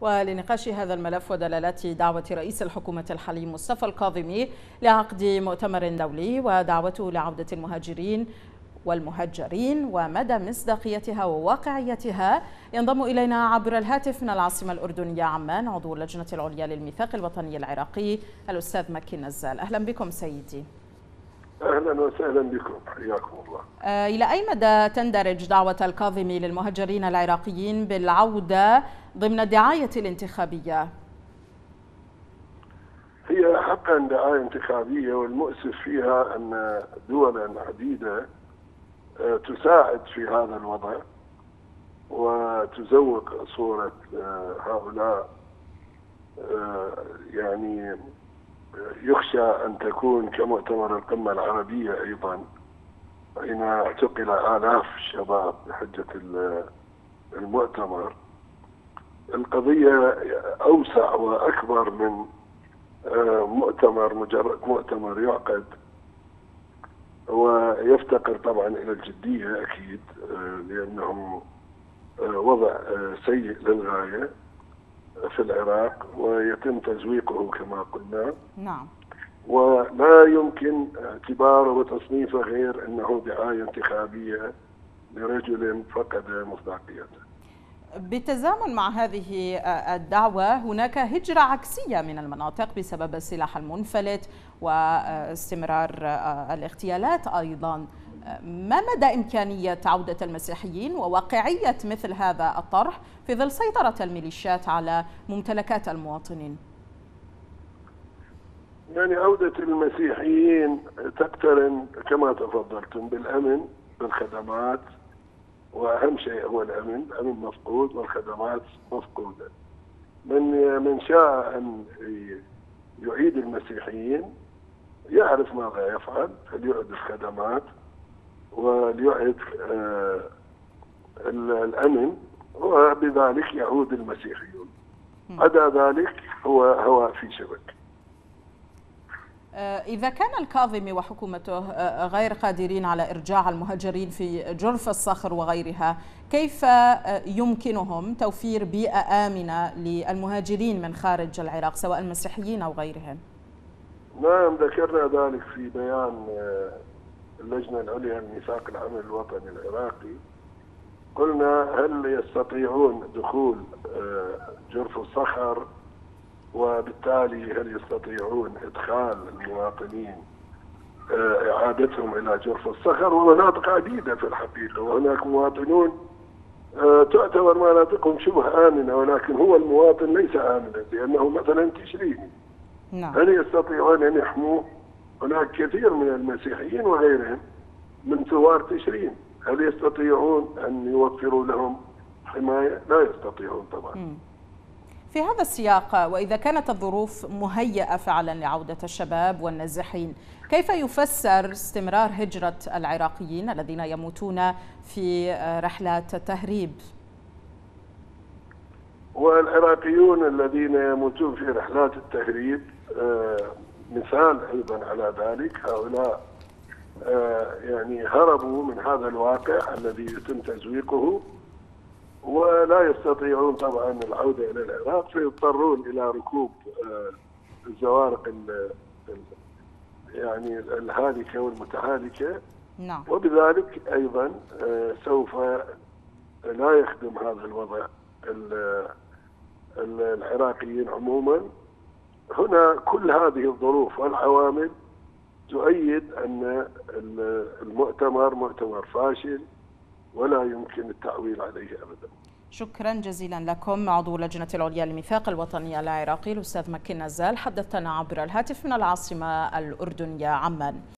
ولنقاش هذا الملف ودلالات دعوة رئيس الحكومة الحالي مصطفى الكاظمي لعقد مؤتمر دولي ودعوته لعودة المهاجرين والمهجرين ومدى مصداقيتها وواقعيتها. ينضم إلينا عبر الهاتف من العاصمة الأردنية عمان عضو اللجنة العليا للميثاق الوطني العراقي الأستاذ مكي نزال. أهلا بكم سيدي. أهلا وسهلا بكم حياكم الله. آه إلى أي مدى تندرج دعوة الكاظمي للمهجرين العراقيين بالعودة ضمن الدعاية الانتخابية؟ هي حقا دعاية انتخابية والمؤسف فيها أن دولا عديدة تساعد في هذا الوضع وتزوق صورة هؤلاء يعني يخشى أن تكون كمؤتمر القمة العربية أيضا. حين اعتقل آلاف الشباب بحجة المؤتمر القضية أوسع وأكبر من مؤتمر مجرد مؤتمر يعقد. ويفتقر طبعا إلى الجدية أكيد لأنه وضع سيء للغاية. في العراق ويتم تزويقه كما قلنا. نعم. ولا يمكن اعتباره وتصنيفه غير أنه دعاية انتخابية لرجل فقد مصداقيته. بالتزامن مع هذه الدعوة هناك هجرة عكسية من المناطق بسبب السلاح المنفلت واستمرار الاغتيالات أيضا. ما مدى إمكانية عودة المسيحيين وواقعية مثل هذا الطرح في ظل سيطرة الميليشيات على ممتلكات المواطنين؟ يعني عودة المسيحيين تقترن كما تفضلتم بالأمن بالخدمات وأهم شيء هو الأمن الأمن مفقود والخدمات مفقودة من من شاء أن يعيد المسيحيين يعرف ماذا يفعل فليعد الخدمات وليعد الأمن وبذلك يعود المسيحيون. عدا ذلك هو هواء في شبك. إذا كان الكاظمي وحكومته غير قادرين على إرجاع المهاجرين في جرف الصخر وغيرها كيف يمكنهم توفير بيئة آمنة للمهاجرين من خارج العراق سواء المسيحيين أو غيرهم؟ نعم ذكرنا ذلك في بيان اللجنة العليا لميثاق العمل الوطني العراقي قلنا هل يستطيعون دخول جرف الصخر؟ وبالتالي هل يستطيعون إدخال المواطنين إعادتهم إلى جرف الصخر؟ ومناطق عديدة في الحقيقة. وهناك مواطنون تعتبر مناطقهم شبه آمنة ولكن هو المواطن ليس آمنا لأنه مثلا تشريني نعم. هل يستطيعون أن يحموه هناك كثير من المسيحيين وغيرهم من ثوار تشرين هل يستطيعون أن يوفروا لهم حماية؟ لا يستطيعون طبعا. في هذا السياق وإذا كانت الظروف مهيئة فعلا لعودة الشباب والنازحين كيف يفسر استمرار هجرة العراقيين الذين يموتون في رحلات التهريب والعراقيون الذين يموتون في رحلات التهريب مثال أيضا على ذلك. هؤلاء يعني هربوا من هذا الواقع الذي يتم تزويقه ولا يستطيعون طبعا العودة إلى العراق فيضطرون إلى ركوب الزوارق يعني الهالكة والمتهالكة. نعم. وبذلك أيضا سوف لا يخدم هذا الوضع العراقيين عموما. هنا كل هذه الظروف والعوامل تؤيد أن المؤتمر مؤتمر فاشل ولا يمكن التعويل عليه ابدا. شكرا جزيلا لكم عضو لجنة العليا للميثاق الوطني العراقي الأستاذ مكي نزال حدثنا عبر الهاتف من العاصمة الأردنية عمان